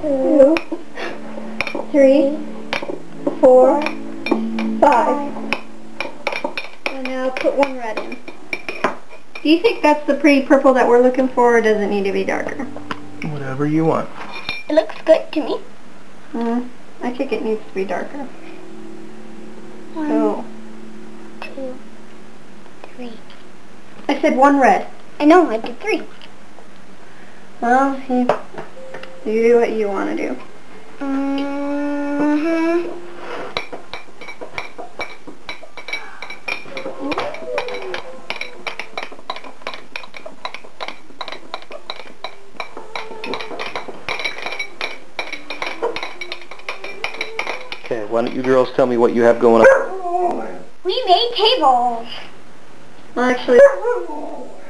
two, three, four, five. And now put one red in. Do you think that's the pretty purple that we're looking for, or does it need to be darker? Whatever you want. It looks good to me. Mm, I think it needs to be darker. One, so, two, three. I said one red. I know, I did three. Well, you, you do what you want to do. Mm-hmm. Okay, why don't you girls tell me what you have going on? We made tables. Well, actually,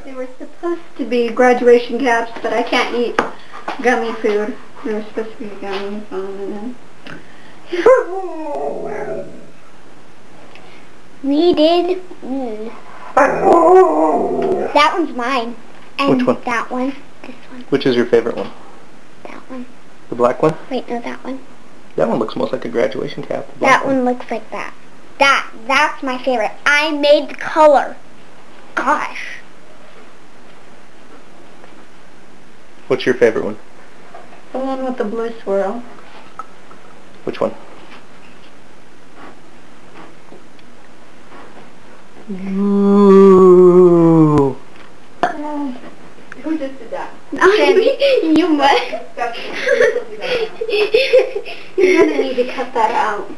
they were supposed to be graduation caps, but I can't eat gummy food. They were supposed to be gummy food. We did. Mm. That one's mine. And Which one? That one. This one. Which is your favorite one? That one. The black one? Wait, no, that one. That one looks most like a graduation cap. That black one looks like that. That, that's my favorite. I made the color. Gosh. What's your favorite one? The one with the blue swirl. Which one? Ooh. Who just did that? you must. You're gonna need to cut that out.